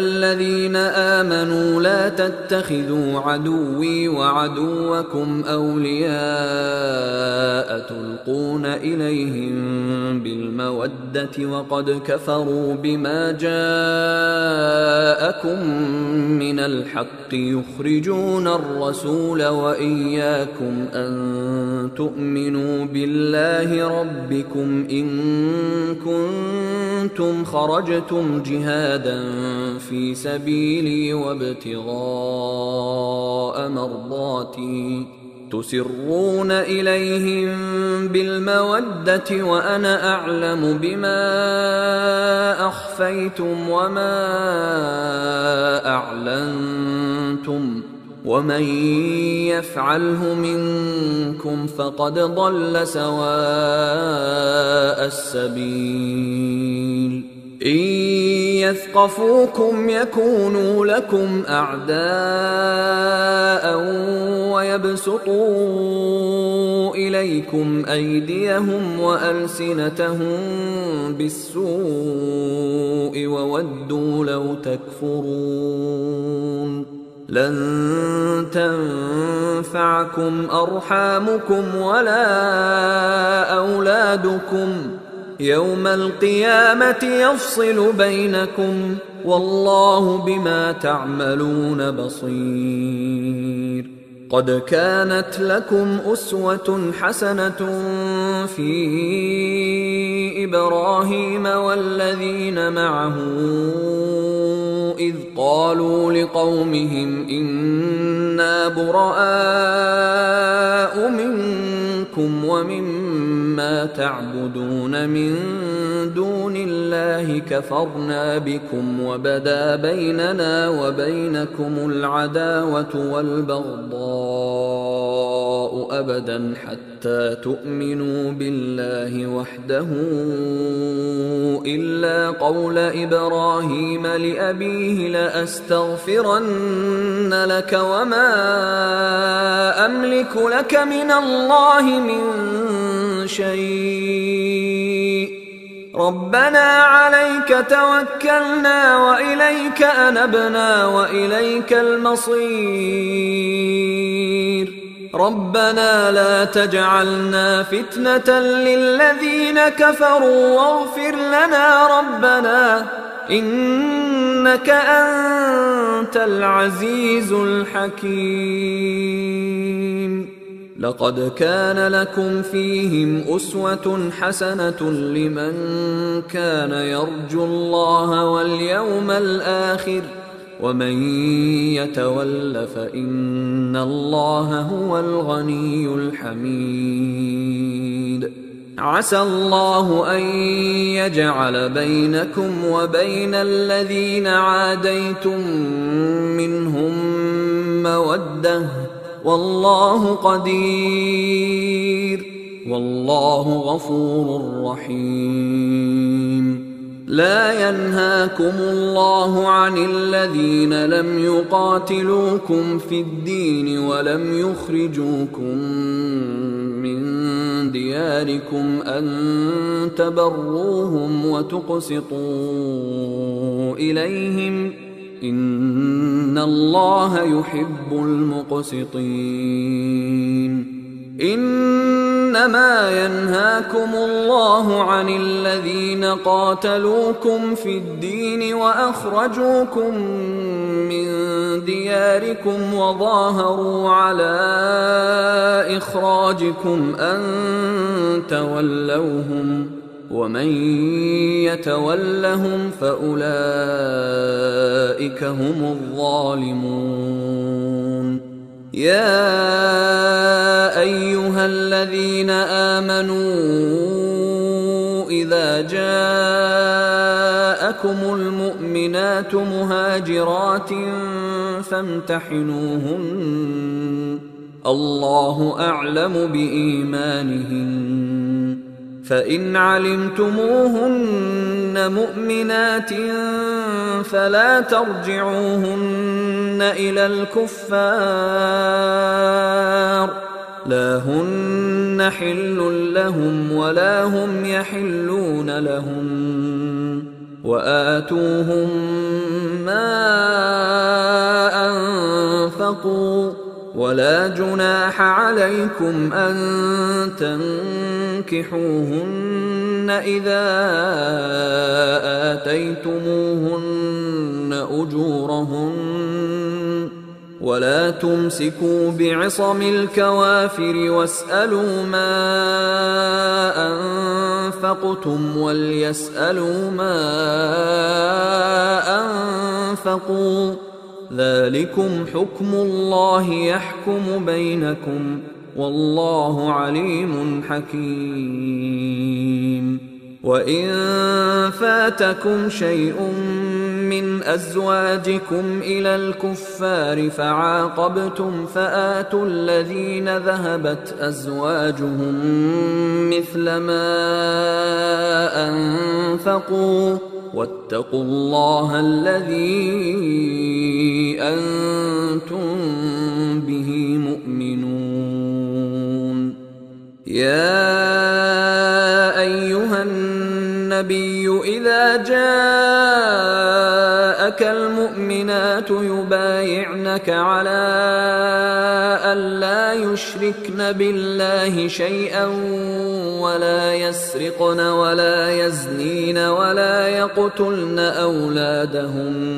الذين آمنوا لا تتخذوا عدوي وعدوكم أولياء تلقون إليهم بالمودة وقد كفروا بما جاءكم من الحق يخرجون الرسول وإياكم أن تؤمنوا بالله ربكم إن كنتم خرجتم جهادا في سبيلي وابتغاء مرضاتي. تسرون إليهم بالمودة وأنا أعلم بما أخفيتم وما أعلنتم. ومن يفعله منكم فقد ضل سواء السبيل. إن يثقفوكم يكونوا لكم أعداء ويبسطوا إليكم أيديهم وألسنتهم بالسوء وودوا لو تكفرون لن تنفعكم أرحامكم ولا أولادكم يوم القيامة يفصل بينكم والله بما تعملون بصير. قد كانت لكم أسوة حسنة في إبراهيم والذين معه إذ قالوا لقومهم إنا براء منكم تعبدون من الله كفرنا بكم وبدا بيننا وبينكم العداوة والبغضاء أبدا حتى تؤمنوا بالله وحده إلا قول إبراهيم لأبيه لأستغفرن لك وما أملك لك من الله من شيء. ربنا عليك توكلنا وإليك أنبنا وإليك المصير. ربنا لا تجعلنا فتنة للذين كفروا واغفر لنا ربنا إنك أنت العزيز الحكيم. لقد كان لكم فيهم أسوة حسنة لمن كان يرجو الله واليوم الآخر ومن يتول فإن الله هو الغني الحميد. عسى الله أن يجعل بينكم وبين الذين عاديتم منهم مودة والله قدير والله غفور رحيم. لا ينهاكم الله عن الذين لم يقاتلوكم في الدين ولم يخرجوكم من دياركم أن تبروهم وتقسطوا إليهم ان الله يحب المقسطين انما ينهاكم الله عن الذين قاتلوكم في الدين واخرجوكم من دياركم وظاهروا على اخراجكم ان تولوهم ومن يتولهم فأولئك هم الظالمون. يا أيها الذين آمنوا إذا جاءكم المؤمنات مهاجرات فامتحنوهن. الله أعلم بإيمانهن. فإن علمتموهن مؤمنات فلا ترجعوهن إلى الكفار لا هن حل لهم ولا هم يحلون لهم وآتوهم ما أنفقوا ولا جناح عليكم أن تنكحوهن إذا آتيتموهن أجورهن ولا تمسكوا بعصم الكوافر واسألوا ما أنفقتم وليسألوا ما أنفقوا ذلكم حكم الله يحكم بينكم والله عليم حكيم. وإن فاتكم شيء من أزواجكم إلى الكفار فعاقبتم فآتوا الذين ذهبت أزواجهم مثل ما أنفقوا واتقوا الله الذي المؤمنات يبايعنك على الا يشركن بالله شيئا ولا يسرقن ولا يزنين ولا يقتلن أولادهن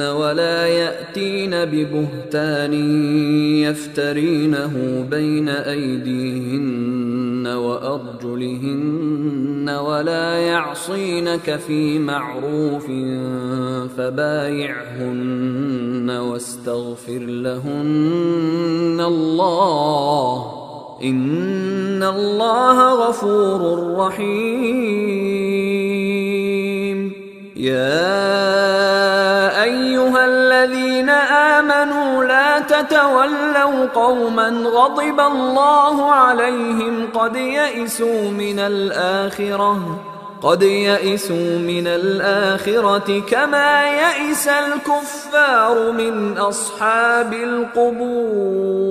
ولا يأتين ببهتان يفترينه بين أيديهن وأرجلهن ولا يعصينك في معروف فبايعهن واستغفر لهن الله. إن الله غفور رحيم. يا أيها الذين آمنوا لا تتولوا قوما غضب الله عليهم قد يئسوا من الآخرة. قد يئسوا من الآخرة كما يئس الكفار من أصحاب القبور